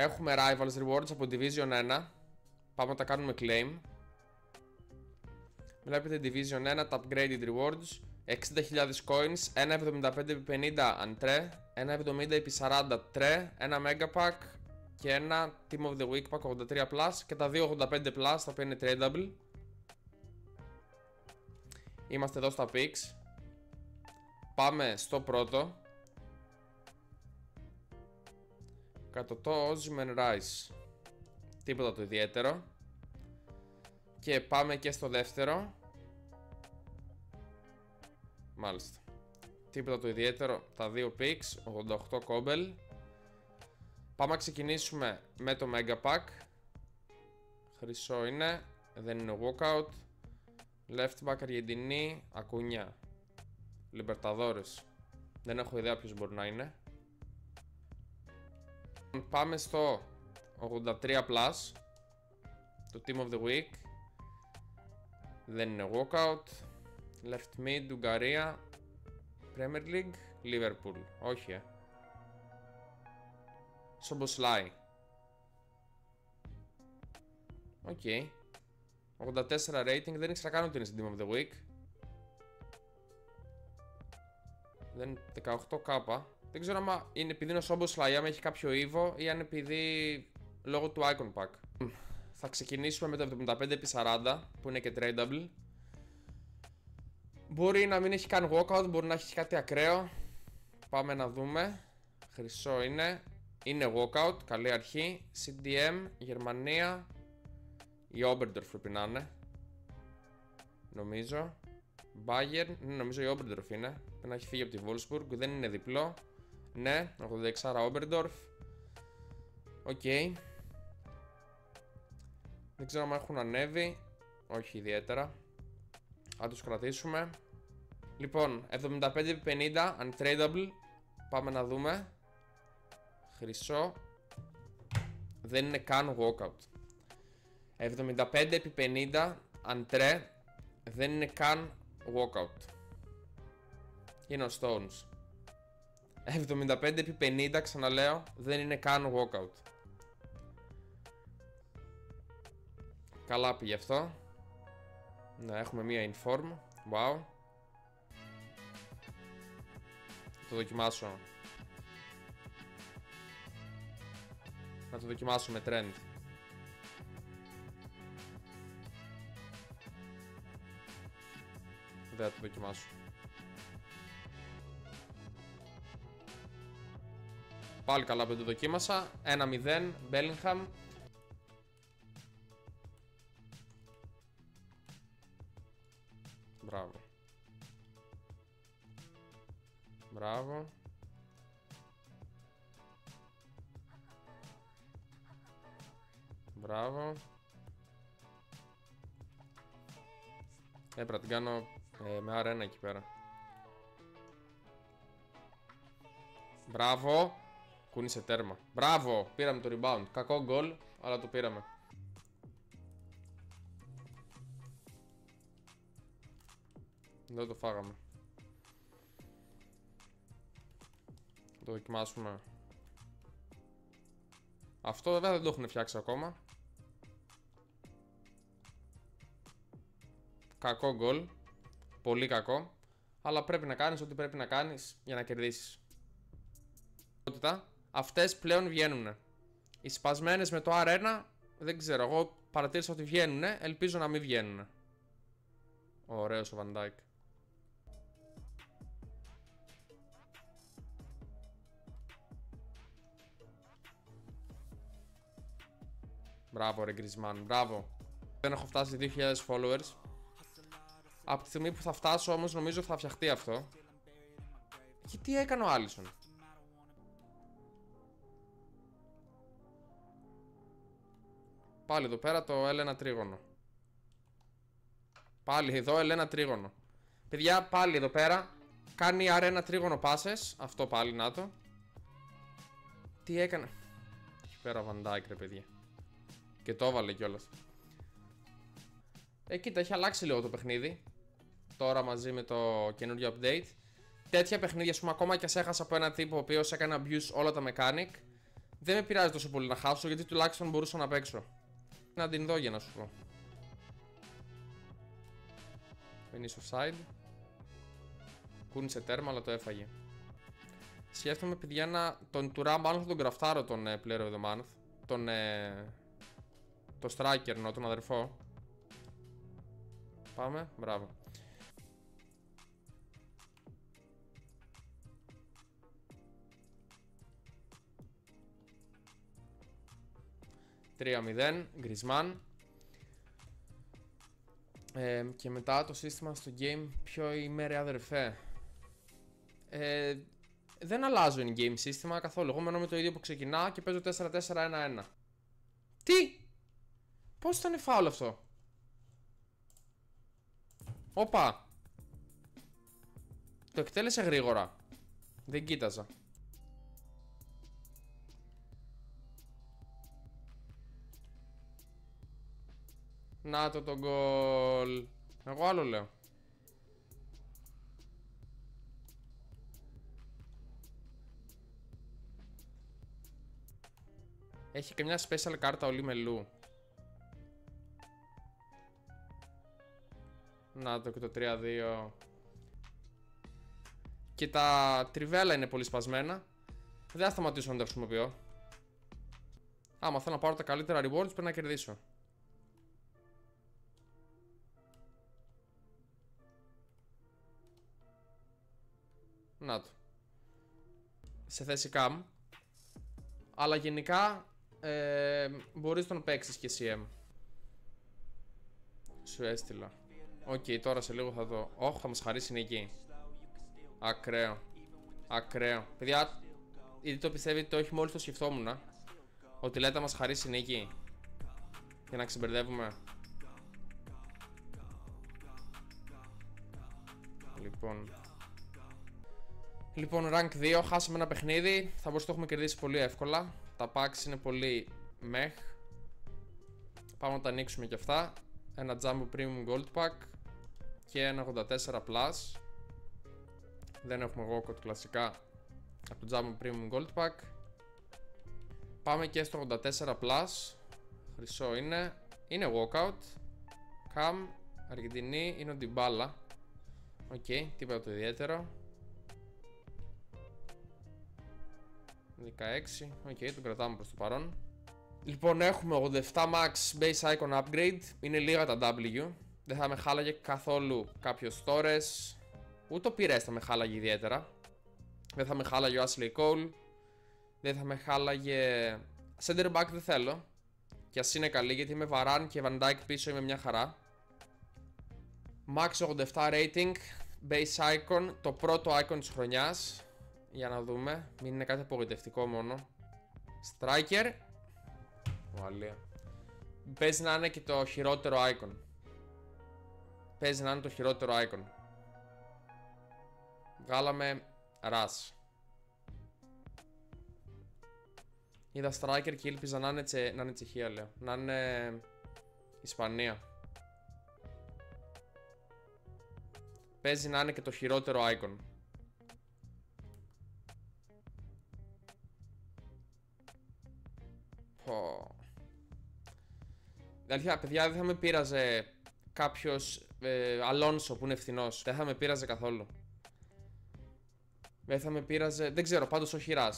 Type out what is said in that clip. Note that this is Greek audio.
Έχουμε Rivals Rewards από Division 1. Πάμε να τα κάνουμε claim. Βλέπετε Division 1, τα upgraded rewards. 60.000 coins, 1.75x50 αντρέ, 1.70x40 τρέ, ένα mega pack και ένα Team of the Week pack 83 plus και τα 2.85 plus τα οποία είναι tradable. Είμαστε εδώ στα picks. Πάμε στο πρώτο. Κατωτό Osman Rice. Τίποτα το ιδιαίτερο. Και πάμε και στο δεύτερο. Μάλιστα. Τίποτα το ιδιαίτερο. Τα δύο picks. 88 κόμπελ. Πάμε να ξεκινήσουμε με το Mega Pack. Χρυσό είναι. Δεν είναι walkout. Left back Αργεντινή. Ακουνιά. Λιμπερταδόρες. Δεν έχω ιδέα ποιος μπορεί να είναι. Πάμε στο 83 plus. Το Team of the Week. Δεν είναι walkout. Left mid, Ουγγαρία. Premier League, Liverpool. Όχι, ε. Σομποσλάι. Οκ. 84 rating. Δεν ήξερα καν ότι είναι στην Team of the Week. Δεν 18 κάπα. Δεν ξέρω αν είναι επειδή είναι ο Σόμποσλάι, άμα έχει κάποιο Evo ή αν επειδή λόγω του Icon Pack. Θα ξεκινήσουμε με το 75x40 που είναι και tradable. Μπορεί να μην έχει καν walkout, μπορεί να έχει κάτι ακραίο. Πάμε να δούμε. Χρυσό είναι. Είναι walkout, καλή αρχή. CDM, Γερμανία. Η Oberndorf πρέπει να είναι. Νομίζω. Bayern, ναι, νομίζω η Oberndorf είναι. Πρέπει να έχει φύγει από τη Wolfsburg, δεν είναι διπλό. Ναι, 86 Oberndorf. Οκ. Okay. Δεν ξέρω αν έχουν ανέβει. Όχι ιδιαίτερα. Θα τους κρατήσουμε. Λοιπόν, 75-50, untradeable. Πάμε να δούμε. Χρυσό. Δεν είναι καν walkout. 75-50, untrade. Δεν είναι καν walkout. Είναι ο Stones. 75-50, ξαναλέω, δεν είναι καν walkout. Καλά πήγε αυτό. Να έχουμε μία inform. Wow. το δοκιμάσω. Να το δοκιμάσω με trend. Δεν θα το δοκιμάσω. Πάλι καλά που το δοκίμασα. 1-0, Bellingham. Μπράβο. Μπράβο. Μπράβο. Έπρεπε να την κάνω ε, με R1 εκεί πέρα. Μπράβο. Κούνησε τέρμα. Μπράβο. Πήραμε το rebound. Κακό γκολ, αλλά το πήραμε. Δεν το φάγαμε. το δοκιμάσουμε. Αυτό βέβαια δεν το έχουν φτιάξει ακόμα. Κακό γκολ. Πολύ κακό. Αλλά πρέπει να κάνεις ό,τι πρέπει να κάνεις για να κερδίσεις. Αυτές πλέον βγαίνουν. Οι σπασμένες με το R1 δεν ξέρω. Εγώ παρατήρησα ότι βγαίνουν. Ελπίζω να μην βγαίνουν. Ωραίος ο Van Μπράβο ρε Γκρισμάν, μπράβο. Δεν έχω φτάσει 2.000 followers. Από τη στιγμή που θα φτάσω όμως νομίζω θα φτιαχτεί αυτό. Και τι έκανε ο Άλισον. Πάλι εδώ πέρα το L1 τρίγωνο. Πάλι εδώ L1 τρίγωνο. Παιδιά πάλι εδώ πέρα κάνει R1 τρίγωνο πάσες. Αυτό πάλι να το. Τι έκανε. Εκεί πέρα ο Van ρε παιδιά. Και το έβαλε κιόλας. Ε, κοίτα, έχει αλλάξει λίγο το παιχνίδι. Τώρα μαζί με το καινούριο update. Τέτοια παιχνίδια, ας πούμε, ακόμα και σε έχασα από έναν τύπο ο οποίος έκανε abuse όλα τα mechanic. Δεν με πειράζει τόσο πολύ να χάσω γιατί τουλάχιστον μπορούσα να παίξω. Να την δω για να σου πω. Είναι offside. Κούνησε τέρμα αλλά το έφαγε. Σκέφτομαι παιδιά να τον τουρά μάλλον θα τον κραφτάρω τον ε, Player of the Month. Τον ε, το striker νο, τον αδερφό. Πάμε, μπράβο. Τρία μηδέν, Γκρισμάν. Ε, και μετά το σύστημα στο game ποιο είμαι ρε αδερφέ. Ε, δεν αλλάζω in-game σύστημα καθόλου. Εγώ μένω με το ίδιο που ξεκινά και παίζω 4-4-1-1. Τι! Πώς ήταν φάουλ αυτό; Όπα. Το εκτέλεσε γρήγορα. Δεν κοίταζα. Να το το γκολ. Εγώ άλλο λέω. Έχει και μια special κάρτα ο Λιμελού. Να το και το 3-2. Και τα τριβέλα είναι πολύ σπασμένα. Δεν θα σταματήσω να τα χρησιμοποιώ. Άμα θέλω να πάρω τα καλύτερα rewards πρέπει να κερδίσω. Σε θέση cam. Αλλά γενικά ε, μπορείς τον παίξεις και CM. Σου έστειλα. Οκ, okay, τώρα σε λίγο θα δω. Όχι, θα μας χαρίσει νίκη. Ακραίο. Ακραίο. Παιδιά, ήδη το πιστεύετε, όχι μόλις το σκεφτόμουν. Ότι λέτε μας χαρίσει νίκη. Για να ξεμπερδεύουμε. Λοιπόν. Λοιπόν, rank 2, χάσαμε ένα παιχνίδι. Θα μπορούσαμε να το έχουμε κερδίσει πολύ εύκολα. Τα packs είναι πολύ μεχ. Πάμε να τα ανοίξουμε και αυτά. Ένα Jumbo Premium Gold Pack και ένα 84 Plus. Δεν έχουμε εγώ κλασικά από το Jumbo Premium Gold Pack. Πάμε και στο 84 Plus. Χρυσό είναι. Είναι Walkout. Cam. Αργεντινή. Είναι ο Dybala. Οκ, okay, τίποτα το ιδιαίτερο. 16. Οκ, okay, τον κρατάμε προς το παρόν. Λοιπόν, έχουμε 87 max base icon upgrade. Είναι λίγα τα W. Δεν θα με χάλαγε καθόλου κάποιος Torres. Ούτε ο Pires θα με χάλαγε ιδιαίτερα. Δεν θα με χάλαγε ο Ashley Cole. Δεν θα με χάλαγε. Center back δεν θέλω. Και ας είναι καλή γιατί είμαι Varan και Van Dijk πίσω είμαι μια χαρά. Max 87 rating. Base icon. Το πρώτο icon της χρονιάς. Για να δούμε. Μην είναι κάτι απογοητευτικό μόνο. Striker. Βαλία. Παίζει να είναι και το χειρότερο icon. Παίζει να είναι το χειρότερο icon. Βγάλαμε Rush. Είδα striker και ήλπιζα να είναι, τσε, να είναι Τσεχία λέω. Να είναι Ισπανία. Παίζει να είναι και το χειρότερο icon. Δηλαδή, παιδιά, δεν θα με πείραζε κάποιος ε, Αλόνσο που είναι φθηνό. Δεν θα με πείραζε καθόλου. Δεν θα με πείραζε. Δεν ξέρω, πάντως ο Χειρά.